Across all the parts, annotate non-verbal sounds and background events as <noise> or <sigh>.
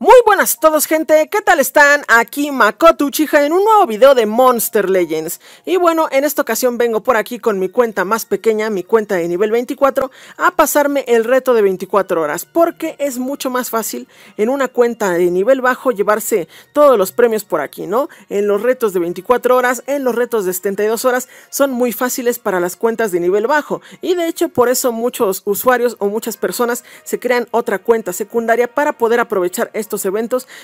Muy buenas a todos gente, ¿qué tal están? Aquí Makoto Uchiha en un nuevo video de Monster Legends Y bueno, en esta ocasión vengo por aquí con mi cuenta más pequeña, mi cuenta de nivel 24 A pasarme el reto de 24 horas Porque es mucho más fácil en una cuenta de nivel bajo llevarse todos los premios por aquí, ¿no? En los retos de 24 horas, en los retos de 72 horas Son muy fáciles para las cuentas de nivel bajo Y de hecho por eso muchos usuarios o muchas personas se crean otra cuenta secundaria para poder aprovechar estos eventos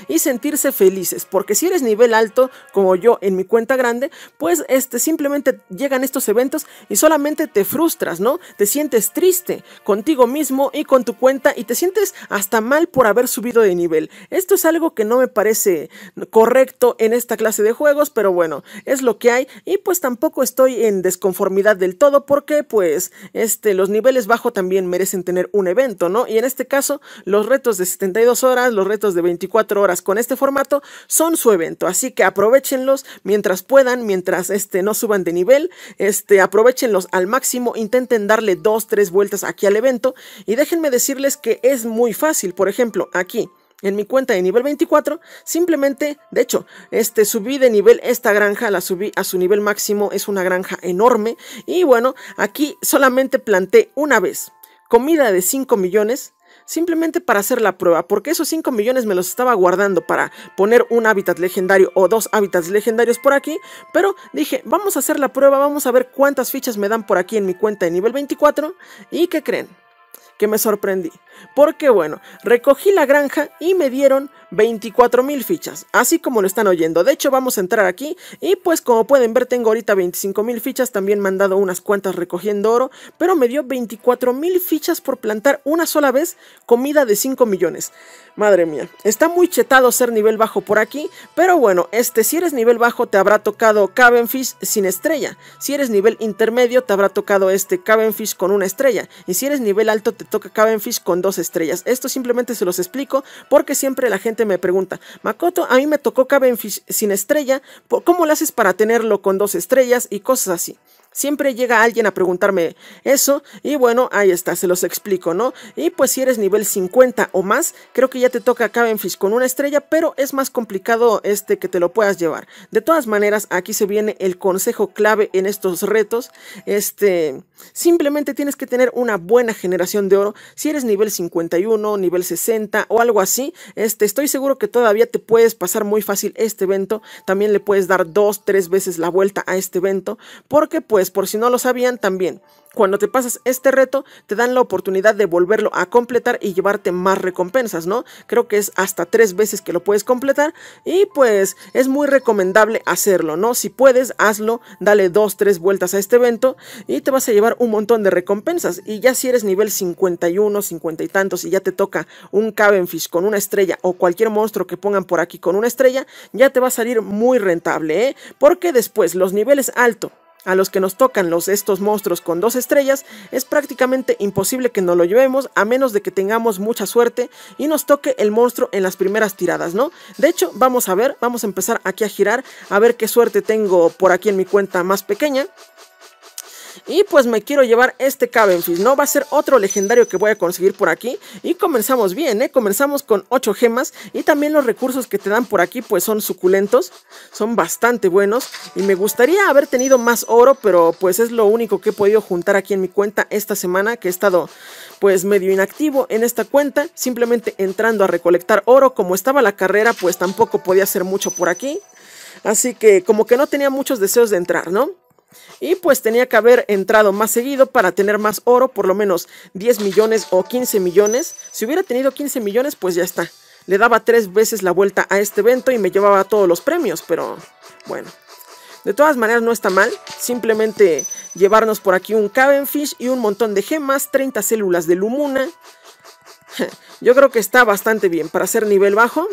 y sentirse felices, porque si eres nivel alto, como yo en mi cuenta grande, pues este, simplemente llegan estos eventos y solamente te frustras, ¿no? Te sientes triste contigo mismo y con tu cuenta y te sientes hasta mal por haber subido de nivel. Esto es algo que no me parece correcto en esta clase de juegos, pero bueno, es lo que hay y pues tampoco estoy en desconformidad del todo porque pues este, los niveles bajo también merecen tener un evento, ¿no? Y en este caso, los retos de 72 horas, los retos de 24 horas con este formato son su evento, así que aprovechenlos mientras puedan, mientras este, no suban de nivel, este, aprovechenlos al máximo, intenten darle dos, tres vueltas aquí al evento. Y déjenme decirles que es muy fácil, por ejemplo, aquí en mi cuenta de nivel 24, simplemente, de hecho, este subí de nivel esta granja, la subí a su nivel máximo, es una granja enorme. Y bueno, aquí solamente planté una vez comida de 5 millones simplemente para hacer la prueba, porque esos 5 millones me los estaba guardando para poner un hábitat legendario o dos hábitats legendarios por aquí, pero dije, vamos a hacer la prueba, vamos a ver cuántas fichas me dan por aquí en mi cuenta de nivel 24, y ¿qué creen? Que me sorprendí, porque bueno, recogí la granja y me dieron 24 mil fichas, así como lo están oyendo. De hecho, vamos a entrar aquí y pues como pueden ver tengo ahorita 25 mil fichas, también me han dado unas cuantas recogiendo oro, pero me dio 24 mil fichas por plantar una sola vez comida de 5 millones. Madre mía, está muy chetado ser nivel bajo por aquí, pero bueno, este si eres nivel bajo te habrá tocado Cavenfish sin estrella, si eres nivel intermedio te habrá tocado este Cavenfish con una estrella, y si eres nivel alto te toca Cavenfish con dos estrellas. Esto simplemente se los explico porque siempre la gente me pregunta, Makoto, a mí me tocó Cavenfish sin estrella, ¿cómo lo haces para tenerlo con dos estrellas y cosas así? Siempre llega alguien a preguntarme eso y bueno, ahí está, se los explico, ¿no? Y pues si eres nivel 50 o más, creo que ya te toca Cavenfish con una estrella, pero es más complicado este que te lo puedas llevar. De todas maneras, aquí se viene el consejo clave en estos retos. Este, simplemente tienes que tener una buena generación de oro. Si eres nivel 51, nivel 60 o algo así, este, estoy seguro que todavía te puedes pasar muy fácil este evento. También le puedes dar dos, tres veces la vuelta a este evento, porque pues por si no lo sabían también, cuando te pasas este reto te dan la oportunidad de volverlo a completar y llevarte más recompensas, ¿no? Creo que es hasta tres veces que lo puedes completar y pues es muy recomendable hacerlo, ¿no? Si puedes, hazlo, dale dos, tres vueltas a este evento y te vas a llevar un montón de recompensas y ya si eres nivel 51, 50 y tantos y ya te toca un Cavenfish con una estrella o cualquier monstruo que pongan por aquí con una estrella, ya te va a salir muy rentable, ¿eh? Porque después los niveles altos a los que nos tocan los estos monstruos con dos estrellas, es prácticamente imposible que nos lo llevemos a menos de que tengamos mucha suerte y nos toque el monstruo en las primeras tiradas, ¿no? De hecho, vamos a ver, vamos a empezar aquí a girar, a ver qué suerte tengo por aquí en mi cuenta más pequeña. Y pues me quiero llevar este Cavenfish, ¿no? Va a ser otro legendario que voy a conseguir por aquí. Y comenzamos bien, ¿eh? Comenzamos con 8 gemas. Y también los recursos que te dan por aquí pues son suculentos. Son bastante buenos. Y me gustaría haber tenido más oro, pero pues es lo único que he podido juntar aquí en mi cuenta esta semana. Que he estado pues medio inactivo en esta cuenta. Simplemente entrando a recolectar oro. Como estaba la carrera pues tampoco podía hacer mucho por aquí. Así que como que no tenía muchos deseos de entrar, ¿no? Y pues tenía que haber entrado más seguido para tener más oro, por lo menos 10 millones o 15 millones. Si hubiera tenido 15 millones, pues ya está. Le daba tres veces la vuelta a este evento y me llevaba todos los premios, pero bueno. De todas maneras no está mal, simplemente llevarnos por aquí un Cavenfish y un montón de gemas, 30 células de Lumuna. <laughs> Yo creo que está bastante bien para ser nivel bajo.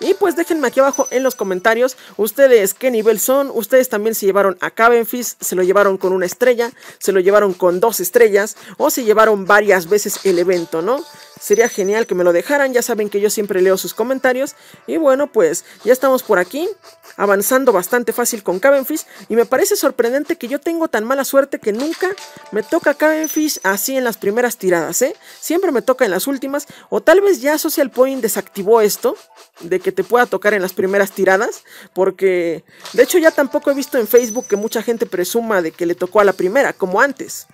Y pues déjenme aquí abajo en los comentarios ustedes qué nivel son, ustedes también se llevaron a Cavenfish, se lo llevaron con una estrella, se lo llevaron con dos estrellas o se llevaron varias veces el evento, ¿no? sería genial que me lo dejaran. Ya saben que yo siempre leo sus comentarios. Y bueno, pues ya estamos por aquí, avanzando bastante fácil con Cavenfish. Y me parece sorprendente que yo tengo tan mala suerte que nunca me toca Cavenfish así en las primeras tiradas, ¿eh? Siempre me toca en las últimas. O tal vez ya Social Point desactivó esto de que te pueda tocar en las primeras tiradas, porque de hecho ya tampoco he visto en Facebook que mucha gente presuma de que le tocó a la primera, como antes.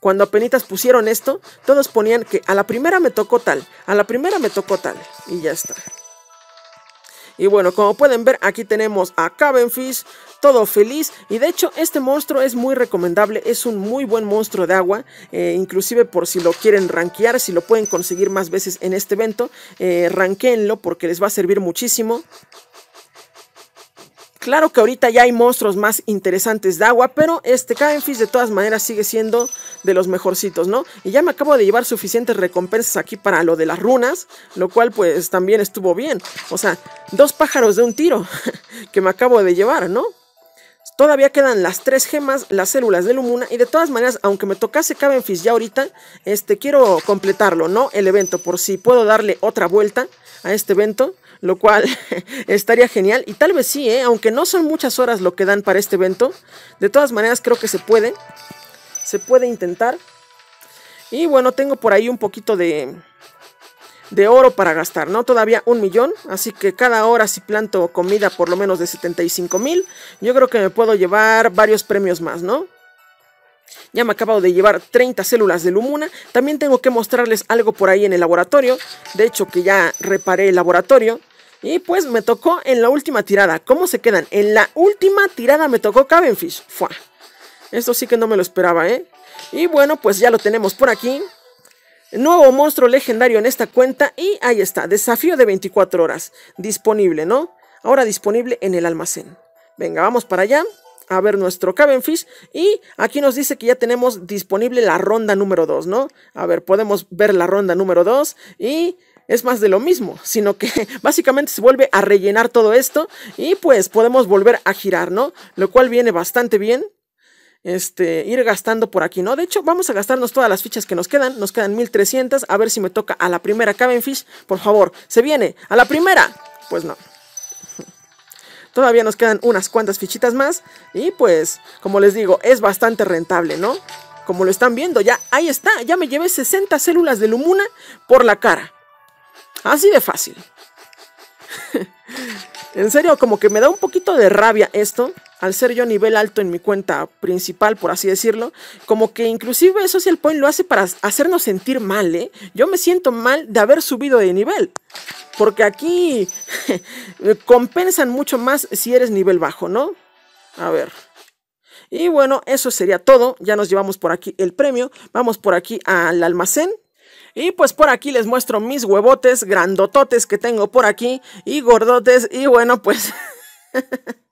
Cuando apenas pusieron esto, todos ponían que a la primera me tocó tal, a la primera me tocó tal, y ya está. Y bueno, como pueden ver, aquí tenemos a Cavenfish, todo feliz. Y de hecho, este monstruo es muy recomendable, es un muy buen monstruo de agua. Eh, inclusive por si lo quieren rankear, si lo pueden conseguir más veces en este evento, eh, porque les va a servir muchísimo. Claro que ahorita ya hay monstruos más interesantes de agua, pero este Cavenfish de todas maneras sigue siendo de los mejorcitos, ¿no? Y ya me acabo de llevar suficientes recompensas aquí para lo de las runas, lo cual pues también estuvo bien. O sea, dos pájaros de un tiro <laughs> que me acabo de llevar, ¿no? Todavía quedan las tres gemas, las células de Lumuna y de todas maneras, aunque me tocase Cavenfish ya ahorita, este, quiero completarlo, ¿no? El evento, por si puedo darle otra vuelta a este evento lo cual <laughs> estaría genial. Y tal vez sí, ¿eh? aunque no son muchas horas lo que dan para este evento, de todas maneras creo que se puede, se puede intentar. Y bueno, tengo por ahí un poquito de, de oro para gastar, ¿no? Todavía un millón, así que cada hora si planto comida por lo menos de 75 mil, yo creo que me puedo llevar varios premios más, ¿no? Ya me acabo de llevar 30 células de Lumuna. También tengo que mostrarles algo por ahí en el laboratorio. De hecho que ya reparé el laboratorio. Y pues me tocó en la última tirada. ¿Cómo se quedan? En la última tirada me tocó Cavenfish. Fua. Esto sí que no me lo esperaba, ¿eh? Y bueno, pues ya lo tenemos por aquí. Nuevo monstruo legendario en esta cuenta. Y ahí está, desafío de 24 horas. Disponible, ¿no? Ahora disponible en el almacén. Venga, vamos para allá a ver nuestro Cavenfish y aquí nos dice que ya tenemos disponible la ronda número 2, ¿no? A ver, podemos ver la ronda número 2 y es más de lo mismo, <laughs> sino que básicamente se vuelve a rellenar todo esto y pues podemos volver a girar, ¿no? Lo cual viene bastante bien. Este, ir gastando por aquí, ¿no? De hecho, vamos a gastarnos todas las fichas que nos quedan. Nos quedan 1300. A ver si me toca a la primera Cavenfish. Por favor, se viene. A la primera. Pues no. Todavía nos quedan unas cuantas fichitas más. Y pues, como les digo, es bastante rentable, ¿no? Como lo están viendo, ya ahí está. Ya me llevé 60 células de Lumuna por la cara. Así de fácil. En serio, como que me da un poquito de rabia esto al ser yo nivel alto en mi cuenta principal, por así decirlo, como que inclusive Social Point lo hace para hacernos sentir mal, ¿eh? Yo me siento mal de haber subido de nivel, porque aquí <laughs> compensan mucho más si eres nivel bajo, ¿no? A ver. Y bueno, eso sería todo, ya nos llevamos por aquí el premio, vamos por aquí al almacén. Y pues por aquí les muestro mis huevotes grandototes que tengo por aquí y gordotes y bueno pues... <laughs>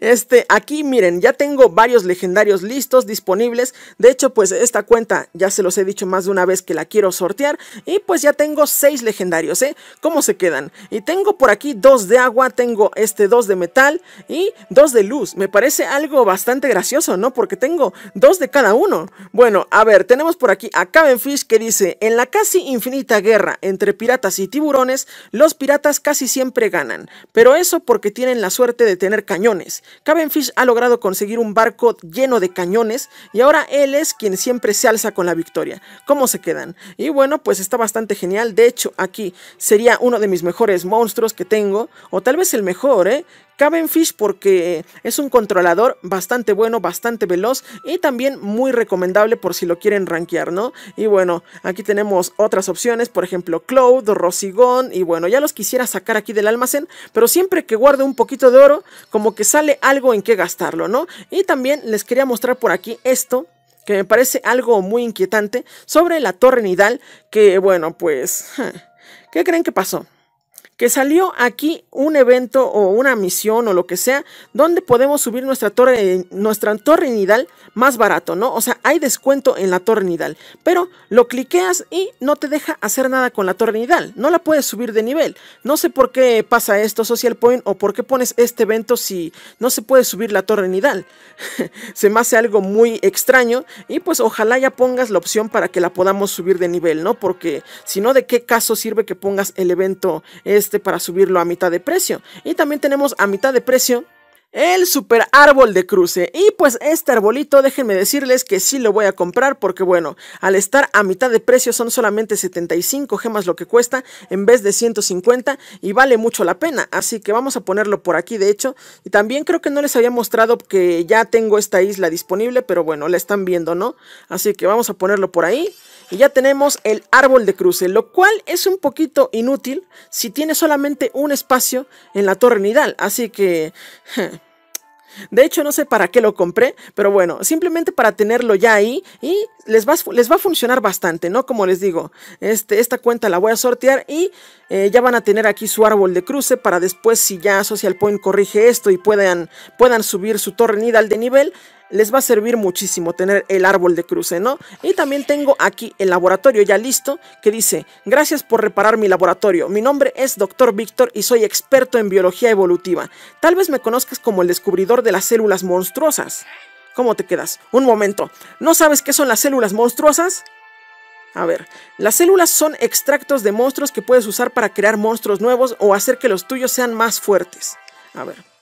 Este, aquí miren, ya tengo varios legendarios listos, disponibles. De hecho, pues esta cuenta ya se los he dicho más de una vez que la quiero sortear. Y pues ya tengo seis legendarios, ¿eh? ¿Cómo se quedan? Y tengo por aquí dos de agua, tengo este dos de metal y dos de luz. Me parece algo bastante gracioso, ¿no? Porque tengo dos de cada uno. Bueno, a ver, tenemos por aquí a Cavenfish que dice, en la casi infinita guerra entre piratas y tiburones, los piratas casi siempre ganan. Pero eso porque tienen la suerte de tener cañones cañones. ha logrado conseguir un barco lleno de cañones y ahora él es quien siempre se alza con la victoria. ¿Cómo se quedan? Y bueno, pues está bastante genial. De hecho, aquí sería uno de mis mejores monstruos que tengo, o tal vez el mejor, ¿eh? Cavenfish porque es un controlador bastante bueno, bastante veloz y también muy recomendable por si lo quieren rankear, ¿no? Y bueno, aquí tenemos otras opciones, por ejemplo Cloud, Rosigón y bueno, ya los quisiera sacar aquí del almacén, pero siempre que guarde un poquito de oro, como que sale algo en qué gastarlo, ¿no? Y también les quería mostrar por aquí esto, que me parece algo muy inquietante, sobre la torre Nidal, que bueno, pues... <laughs> ¿Qué creen que pasó? Que salió aquí un evento o una misión o lo que sea, donde podemos subir nuestra torre, nuestra torre nidal más barato, ¿no? O sea, hay descuento en la torre nidal, pero lo cliqueas y no te deja hacer nada con la torre nidal, no la puedes subir de nivel. No sé por qué pasa esto, Social Point, o por qué pones este evento si no se puede subir la torre nidal. <laughs> se me hace algo muy extraño y pues ojalá ya pongas la opción para que la podamos subir de nivel, ¿no? Porque si no, ¿de qué caso sirve que pongas el evento este para subirlo a mitad de precio? Y también tenemos a mitad de precio el super árbol de cruce. Y pues este arbolito, déjenme decirles que sí lo voy a comprar porque bueno, al estar a mitad de precio son solamente 75 gemas lo que cuesta en vez de 150 y vale mucho la pena. Así que vamos a ponerlo por aquí de hecho. Y también creo que no les había mostrado que ya tengo esta isla disponible, pero bueno, la están viendo, ¿no? Así que vamos a ponerlo por ahí. Y ya tenemos el árbol de cruce, lo cual es un poquito inútil si tiene solamente un espacio en la torre nidal. Así que... <laughs> De hecho, no sé para qué lo compré, pero bueno, simplemente para tenerlo ya ahí y les va, les va a funcionar bastante, ¿no? Como les digo, este, esta cuenta la voy a sortear y eh, ya van a tener aquí su árbol de cruce para después, si ya Social Point corrige esto y puedan, puedan subir su torre nidal de nivel, les va a servir muchísimo tener el árbol de cruce, ¿no? Y también tengo aquí el laboratorio ya listo que dice, gracias por reparar mi laboratorio, mi nombre es Dr. Víctor y soy experto en biología evolutiva. Tal vez me conozcas como el descubridor de las células monstruosas. ¿Cómo te quedas? Un momento, ¿no sabes qué son las células monstruosas? A ver, las células son extractos de monstruos que puedes usar para crear monstruos nuevos o hacer que los tuyos sean más fuertes. A ver.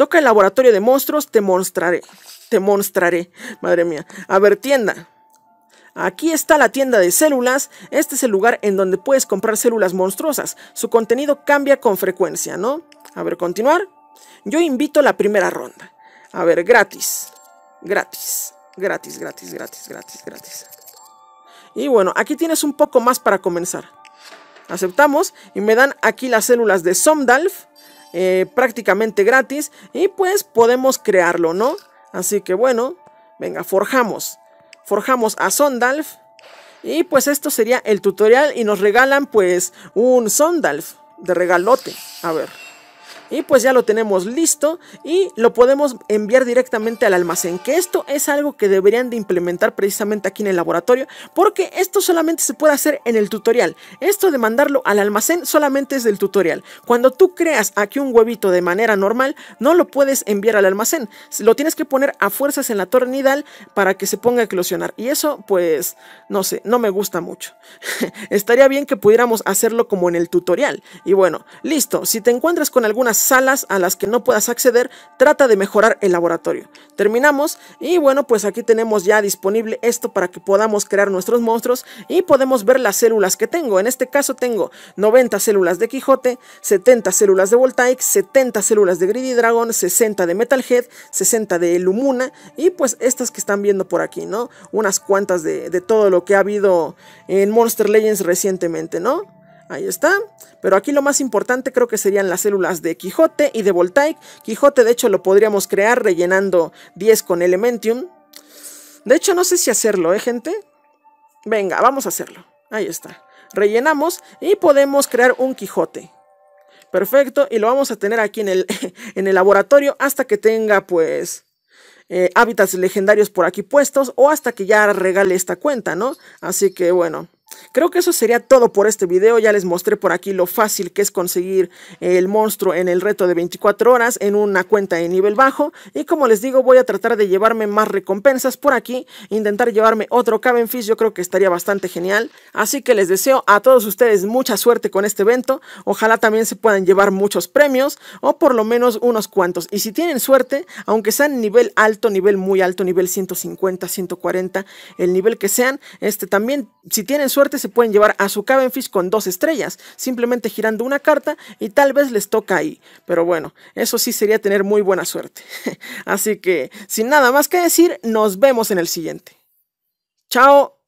Toca el laboratorio de monstruos, te mostraré. Te mostraré. Madre mía. A ver, tienda. Aquí está la tienda de células. Este es el lugar en donde puedes comprar células monstruosas. Su contenido cambia con frecuencia, ¿no? A ver, continuar. Yo invito la primera ronda. A ver, gratis. Gratis. Gratis, gratis, gratis, gratis, gratis. Y bueno, aquí tienes un poco más para comenzar. Aceptamos y me dan aquí las células de Somdalf eh, prácticamente gratis y pues podemos crearlo, ¿no? Así que bueno, venga, forjamos. Forjamos a Sondalf y pues esto sería el tutorial y nos regalan pues un Sondalf de regalote. A ver. Y pues ya lo tenemos listo y lo podemos enviar directamente al almacén. Que esto es algo que deberían de implementar precisamente aquí en el laboratorio. Porque esto solamente se puede hacer en el tutorial. Esto de mandarlo al almacén solamente es del tutorial. Cuando tú creas aquí un huevito de manera normal, no lo puedes enviar al almacén. Lo tienes que poner a fuerzas en la torre nidal para que se ponga a eclosionar. Y eso pues no sé, no me gusta mucho. <laughs> Estaría bien que pudiéramos hacerlo como en el tutorial. Y bueno, listo. Si te encuentras con algunas salas a las que no puedas acceder, trata de mejorar el laboratorio. Terminamos y bueno, pues aquí tenemos ya disponible esto para que podamos crear nuestros monstruos y podemos ver las células que tengo. En este caso tengo 90 células de Quijote, 70 células de Voltaic, 70 células de Greedy Dragon, 60 de Metalhead, 60 de Lumuna y pues estas que están viendo por aquí, ¿no? Unas cuantas de, de todo lo que ha habido en Monster Legends recientemente, ¿no? Ahí está. Pero aquí lo más importante creo que serían las células de Quijote y de Voltaic. Quijote de hecho lo podríamos crear rellenando 10 con Elementium. De hecho no sé si hacerlo, ¿eh gente? Venga, vamos a hacerlo. Ahí está. Rellenamos y podemos crear un Quijote. Perfecto, y lo vamos a tener aquí en el, <laughs> en el laboratorio hasta que tenga pues eh, hábitats legendarios por aquí puestos o hasta que ya regale esta cuenta, ¿no? Así que bueno, Creo que eso sería todo por este video, ya les mostré por aquí lo fácil que es conseguir el monstruo en el reto de 24 horas en una cuenta de nivel bajo. Y como les digo voy a tratar de llevarme más recompensas por aquí, intentar llevarme otro Cavenfish yo creo que estaría bastante genial, así que les deseo a todos ustedes mucha suerte con este evento, ojalá también se puedan llevar muchos premios o por lo menos unos cuantos. Y si tienen suerte, aunque sean nivel alto, nivel muy alto, nivel 150, 140, el nivel que sean, este también si tienen suerte se pueden llevar a su Cavenfish con dos estrellas, simplemente girando una carta y tal vez les toca ahí. Pero bueno, eso sí sería tener muy buena suerte. <laughs> Así que, sin nada más que decir, nos vemos en el siguiente. Chao.